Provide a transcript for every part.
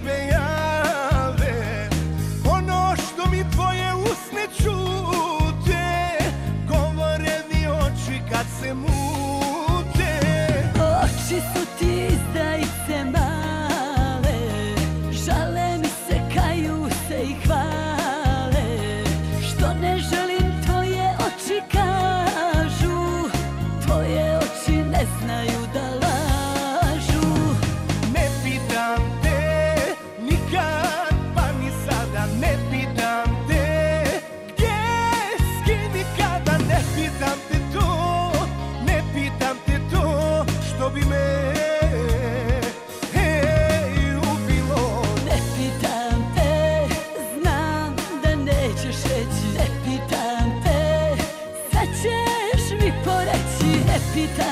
baby. I vida.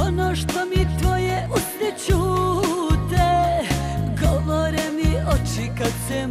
Ono što mi tvoje kad se